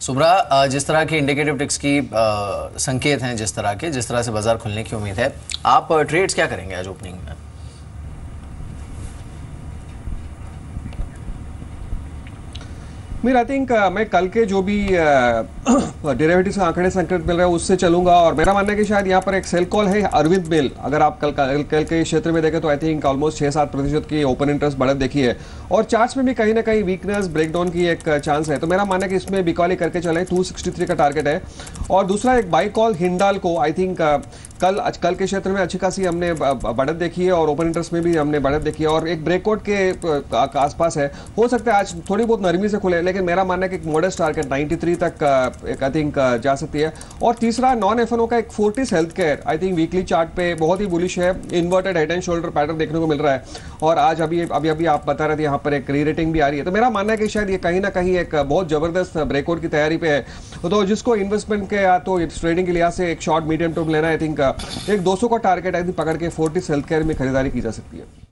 सुब्रा जिस तरह के इंडिकेटिव टिक्स की संकेत हैं, जिस तरह के, जिस तरह से बाज़ार खुलने की उम्मीद है, आप ट्रेड्स क्या करेंगे आज ओपनिंग में? मीर आई थिंक मैं कल के जो भी डेरिवेटिव uh, आंकड़े संकेत मिल रहे हैं उससे चलूँगा और मेरा मानना है कि शायद यहाँ पर एक सेल कॉल है अरविंद मिल अगर आप कल कल, कल के क्षेत्र में देखें तो आई थिंक ऑलमोस्ट छः सात प्रतिशत की ओपन इंटरेस्ट बढ़त देखी है। और चार्ट्स में भी कहीं ना कहीं वीकनेस ब्रेकडाउन की एक चांस है। तो मेरा मानना है कि इसमें बिकॉली करके चले टू का टारगेट है। और दूसरा एक बाई कॉल हिंडाल को आई थिंक कल कल के क्षेत्र में अच्छी खासी हमने बढ़त देखी है और ओपन इंटरेस्ट में भी हमने बढ़त देखी है और एक ब्रेकआउट के आसपास है। हो सकता है आज थोड़ी बहुत नरमी से खुले, लेकिन मेरा मानना है कि एक मॉडेस्ट टारगेट 93 तक एक आई थिंक जा सकती है। और तीसरा नॉन एफएनओ का एक Fortis health care I think weekly chart पे बहुत ही बुलिश है। Inverted head and shoulder pattern देखने को मिल रहा है। और आज अभी अभी अभी आप बता रहे थे, यहाँ पर एक री रेटिंग भी आ रही है। तो मेरा मानना है कि शायद ये कहीं ना कहीं एक बहुत ज़बरदस्त ब्रेकआउट की तैयारी पे है। तो जिसको इन्वेस्टमेंट के या तो ट्रेडिंग के लिहाज से एक शॉर्ट मीडियम टर्म लेना आई थिंक एक 200 का टारगेट पकड़ के फोर्टिस हेल्थ केयर में खरीदारी की जा सकती है।